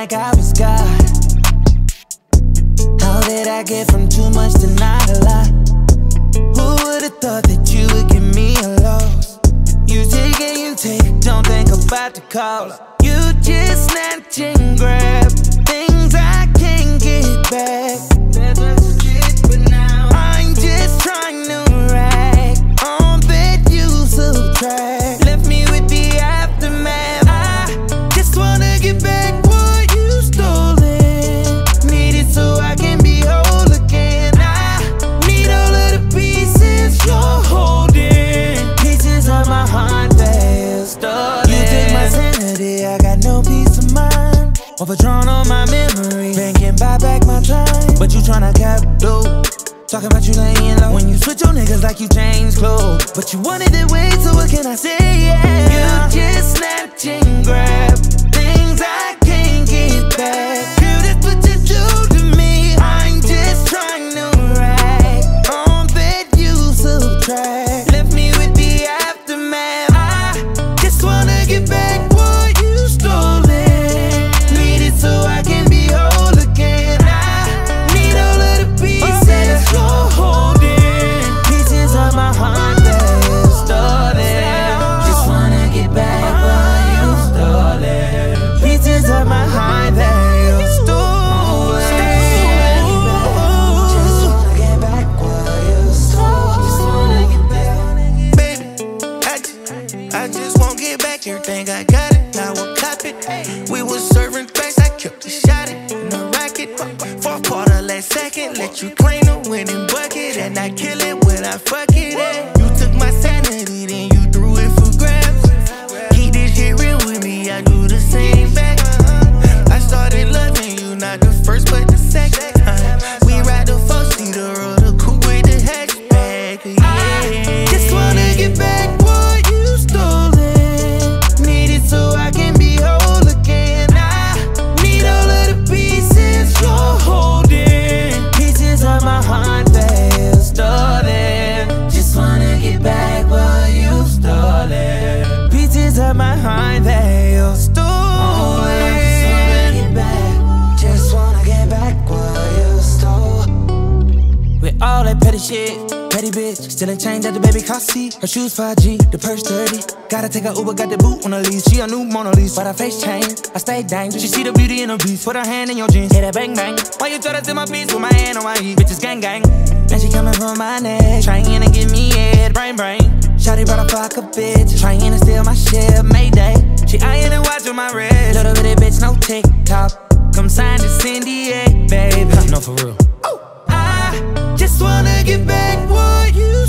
like I was God. How did I get from too much to not a lot? Who would've thought that you would give me a loss? You take and you take, don't think about the cost. You just snatch and Overdrawn on my memory, thinking buy back my time. But you tryna cap low. Talking about you laying low. When you switch your niggas like you change clothes But you wanted it way, so what can I say, yeah. You just snapped and won't get back everything I got it. Now we'll cop it. We was serving drinks, I kept the shot it in the racket. Fourth quarter, last second, let you claim the winning bucket, and I kill it when I fuck it. eh. You took my sanity, then you My heart that you stolen. just wanna get back. Just wanna get back what you stole. With all that petty shit, petty bitch. Still ain't change that the baby cost C. Her shoes 5G, the purse 30. Gotta take a Uber, got the boot on the lease. She a new Mona Lisa, but her face changed. I stay dangerous. She see the beauty in the beast. Put her hand in your jeans, hit that bang bang. Why you try to steal my piece with my hand on my heat? Bitches gang gang. And she coming from my neck, trying to give me head, brain brain. Shawty brought a flock of bitch, trying to steal my shit, Mayday. She eyeing and watching my wrist. Little bitty bitch, no TikTok. Come sign this NDA, babe. No, for real. Oh, I just wanna get back what you